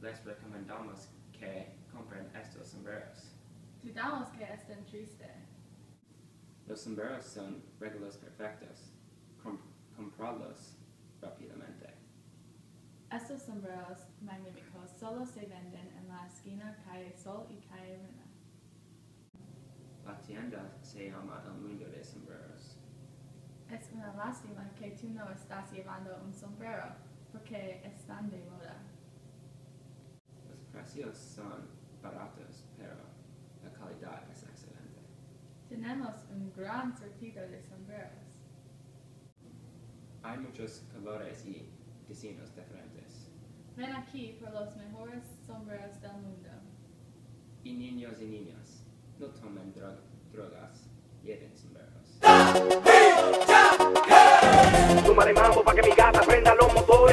les recomendamos que compren estos sombreros. Dudamos que estén tristes. Los sombreros son regalos perfectos. Com comprarlos rápidamente. Estos sombreros magníficos solo se venden en la esquina calle Sol y calle Luna. La tienda se llama El Mundo de Sombreros. Es una lástima que tú no estás llevando un sombrero, porque están de moda. Precios son baratos, pero la calidad es excelente. Tenemos un gran surtido de sombreros. Hay muchos colores y diseños diferentes. Ven aquí por los mejores sombreros del mundo. Y niños y niñas, no tomen dro- drogas, lleven sombreros. Súmale mambo pa' que mi gata prenda los motores.